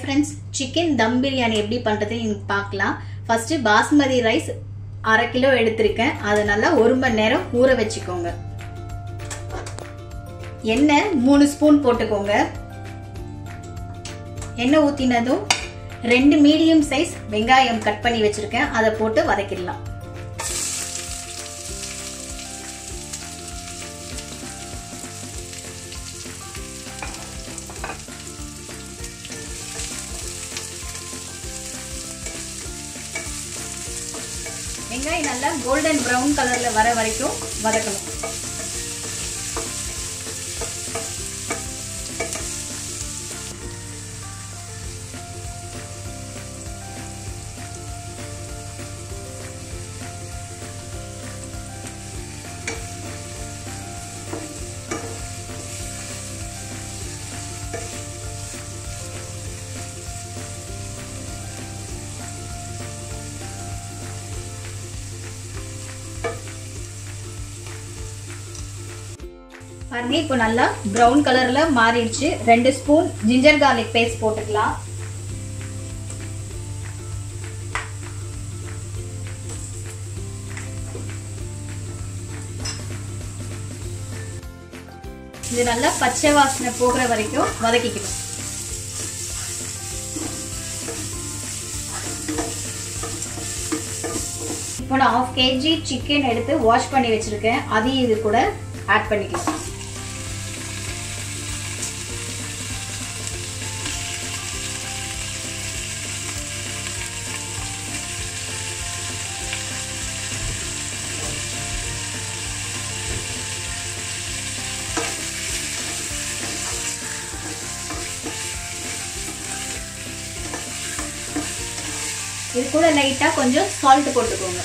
Friends chicken dum biryani எப்படி பண்ணுறதுன்னு எனக்கு பார்க்கலாம். ஃபஸ்ட்டு பாஸ்மதி ரைஸ் அரை கிலோ எடுத்திருக்கேன். அதை நல்லா ஒரு மணி நேரம் ஊற வச்சுக்கோங்க. எண்ணெய் மூணு ஸ்பூன் போட்டுக்கோங்க. எண்ணெய் ஊற்றினதும் ரெண்டு மீடியம் சைஸ் வெங்காயம் கட் பண்ணி வச்சுருக்கேன். அதை போட்டு வதக்கிடலாம் வெங்காயம் நல்லா கோல்டன் ப்ரௌன் கலரில் வர வரைக்கும் வதக்கணும். பாருங்க இப்போ நல்லா ப்ரௌன் கலர்ல மாறிடுச்சு. ரெண்டு ஸ்பூன் ஜிஞ்சர் கார்லிக் பேஸ்ட் போட்டுக்கலாம். இது நல்லா பச்சை வாசனை போகிற வரைக்கும் வதக்கிக்கணும் இப்போ நான் ஆஃப் கேஜி சிக்கன் எடுத்து வாஷ் பண்ணி வச்சிருக்கேன். அதையும் இது கூட ஆட் பண்ணிக்கலாம். இது கூட லைட்டாக கொஞ்சம் சால்ட் போட்டுக்கோங்க.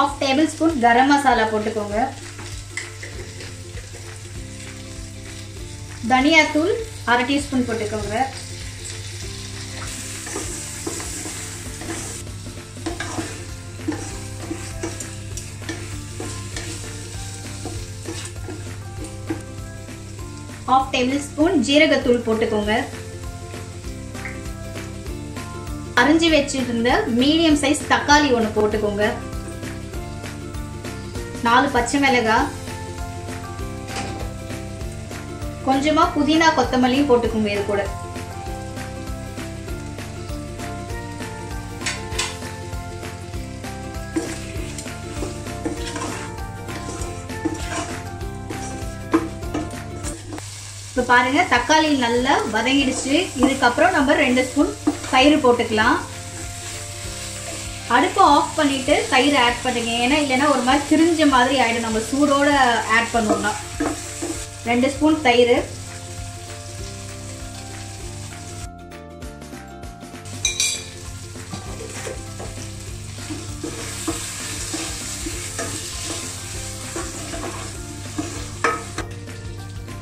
Half tablespoon garam masala போட்டுக்கோங்க தனியாத்தூள் அரை டீஸ்பூன் போட்டுக்கோங்க. ஹாஃப் டேபிள் ஸ்பூன் ஜீரகத்தூள் போட்டுக்கோங்க. அரிஞ்சு வச்சிருந்த மீடியம் சைஸ் தக்காளி ஒன்று போட்டுக்கோங்க. நாலு பச்சை மிளகாய் கொஞ்சமா புதினா கொத்தமல்லியும் போட்டுக்கோங்க இது கூட. இப்போ பாருங்க தக்காளி நல்லா வதங்கிடுச்சு. இதுக்கப்புறம் நம்ம ரெண்டு ஸ்பூன் தயிர் போட்டுக்கலாம். அடுப்பை ஆஃப் பண்ணிவிட்டு தயிர் ஆட் பண்ணுங்க. ஏன்னா இல்லைன்னா ஒரு மாதிரி திரிஞ்ச மாதிரி ஆகிடும் நம்ம சூடோடு ஆட் பண்ணோம்னா. ரெண்டு ஸ்பூன் தயிர்.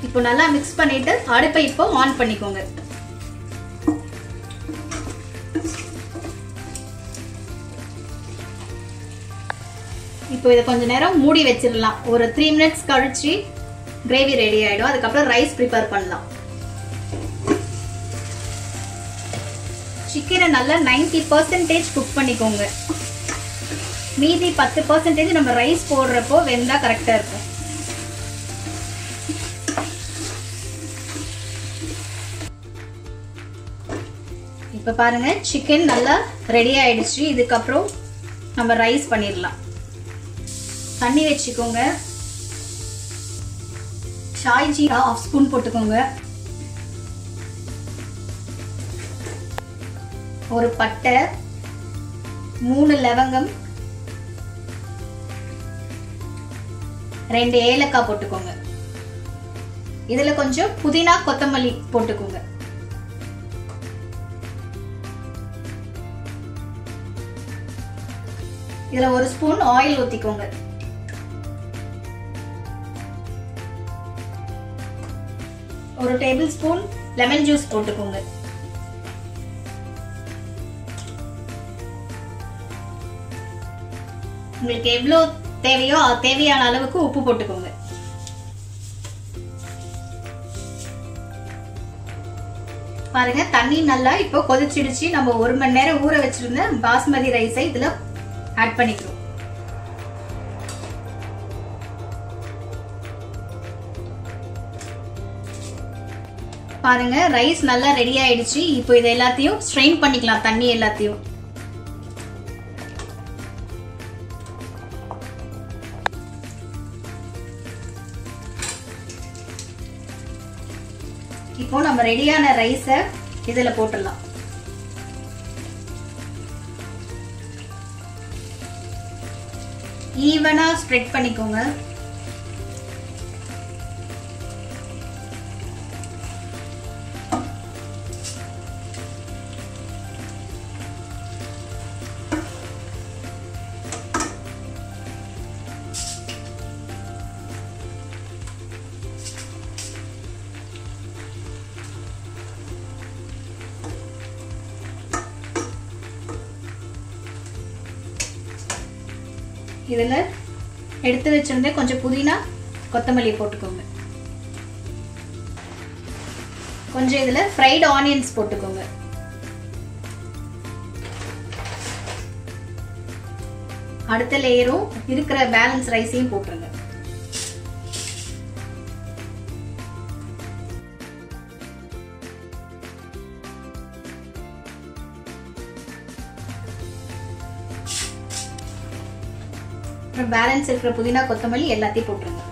இப்போ நல்லா மிக்ஸ் பண்ணிட்டு அடுப்பை இப்போ ஆன் பண்ணிக்கோங்க. இப்போ இதை கொஞ்சம் நேரம் மூடி வச்சிடலாம். ஒரு த்ரீ மினிட்ஸ் கழிச்சு கிரேவி ரெடி ஆகிடும் அதுக்கப்புறம் ரைஸ் ப்ரிப்பேர் பண்ணலாம். சிக்கனை நல்லா நைன்டி பர்சன்டேஜ் குக் பண்ணிக்கோங்க. மீதி பத்து பர்சன்டேஜ் நம்ம ரைஸ் போடுறப்போ வெந்தால் கரெக்டாக இருக்கும். இப்போ பாருங்கள் சிக்கன் நல்லா ரெடி ஆகிடுச்சு இதுக்கப்புறம் நம்ம ரைஸ் பண்ணிடலாம். தண்ணி வச்சுக்கோங்க. சாய் ஜீரா ஆஃப் ஸ்பூன் போட்டுக்கோங்க. ஒரு பட்டை மூணு லவங்கம் ரெண்டு ஏலக்காய் போட்டுக்கோங்க. இதுல கொஞ்சம் புதினா கொத்தமல்லி போட்டுக்கோங்க. இதுல ஒரு ஸ்பூன் ஆயில் ஊத்திக்கோங்க. ஒரு டேபிள் ஸ்பூன் லெமன் ஜூஸ் போட்டுக்கோங்க. உங்களுக்கு எவ்வளோ தேவையோ தேவையான அளவுக்கு உப்பு போட்டுக்கோங்க. பாருங்க தண்ணி நல்லா இப்போ கொதிச்சிடுச்சு. நம்ம ஒரு மணி நேரம் ஊற வச்சிருந்த பாஸ்மதி ரைஸை இதுல ஆட் பண்ணிக்கிறோம். பாருங்க ரைஸ் நல்லா ரெடி ஆயிடுச்சு. இப்போ இது எல்லாத்தையும் ஸ்ட்ரெயின் பண்ணிக்கலாம் தண்ணி எல்லாத்தையும். இப்போ நம்ம ரெடியான ரைஸை இதுல போட்டுடலாம். ஈவனா ஸ்ப்ரெட் பண்ணிக்கோங்க. இதில் எடுத்து வச்சுருந்தே கொஞ்சம் புதினா கொத்தமல்லி போட்டுக்கோங்க. கொஞ்சம் இதில் ஃப்ரைடு ஆனியன்ஸ் போட்டுக்கோங்க. அடுத்த லேயரும் இருக்கிற பேலன்ஸ் ரைஸையும் போட்டுருங்க. அப்புறம் பேலன்ஸ் இருக்கிற புதினா கொத்தமல்லி எல்லாத்தையும் போட்டுருங்க.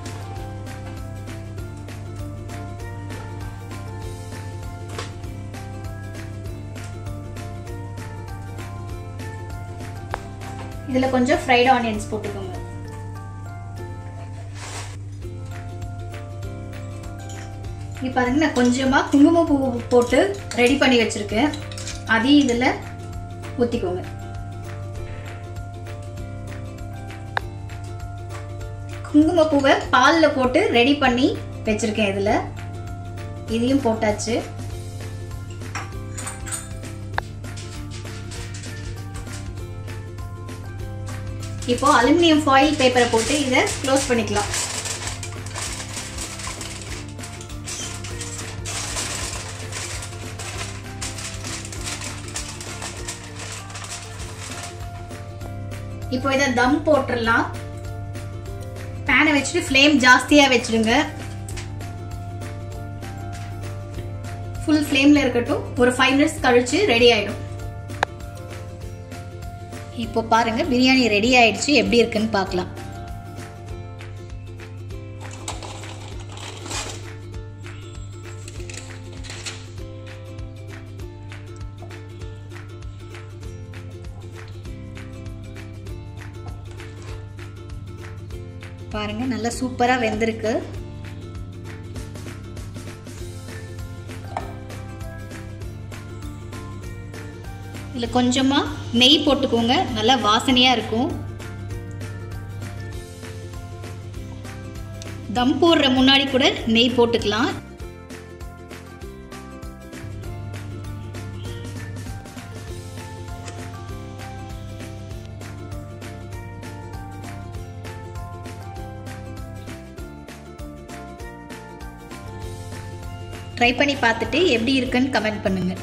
இதில் கொஞ்சம் ஃப்ரைட் ஆனியன்ஸ் போட்டுக்கோங்க. இப்போ பாருங்க நான் கொஞ்சமா குங்குமப்பூ போட்டு ரெடி பண்ணி வச்சிருக்கேன். அதையும் இதுல ஊத்திக்கோங்க. குங்குமப்பூவை பாலில் போட்டு ரெடி பண்ணி வச்சிருக்கேன் இதில். இதையும் போட்டாச்சு. இப்போ அலுமினியம் ஃபாயில் பேப்பரை போட்டு இதை க்ளோஸ் பண்ணிக்கலாம். இப்போ இதை தம் போட்டுடலாம். பேனை வச்சுட்டு ஃப்ளேம் ஜாஸ்தியாக வச்சுடுங்க ஃபுல் ஃப்ளேமில் இருக்கட்டும். ஒரு ஃபைவ் மினிட்ஸ் கழிச்சு ரெடி ஆகிடும் இப்போ பாருங்க பிரியாணி ரெடி ஆயிடுச்சு. எப்படி இருக்குன்னு பார்க்கலாம். பாருங்க நல்லா சூப்பராக வெந்திருக்கு. இதில் கொஞ்சமாக நெய் போட்டுக்கோங்க நல்லா வாசனையாக இருக்கும். தம் போடுற முன்னாடி கூட நெய் போட்டுக்கலாம். ட்ரை பண்ணி பார்த்துட்டு எப்படி இருக்குன்னு கமெண்ட் பண்ணுங்கள்